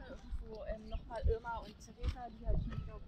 gerne irgendwo ähm, nochmal Irma und Theresa, die halt schon wieder auf